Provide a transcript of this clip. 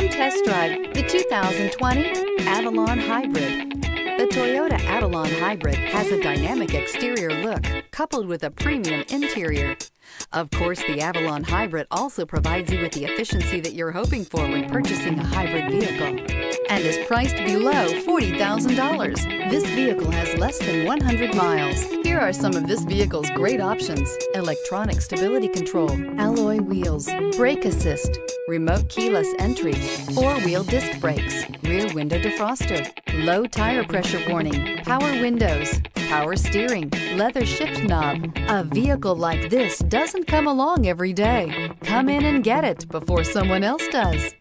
Come test drive the 2020 Avalon Hybrid. The Toyota Avalon Hybrid has a dynamic exterior look coupled with a premium interior. Of course, the Avalon Hybrid also provides you with the efficiency that you're hoping for when purchasing a hybrid vehicle and is priced below $40,000. This vehicle has less than 100 miles. Here are some of this vehicle's great options. Electronic stability control, alloy wheels, brake assist, remote keyless entry, four-wheel disc brakes, rear window defroster, low tire pressure warning, power windows, power steering, leather shift knob. A vehicle like this doesn't come along every day. Come in and get it before someone else does.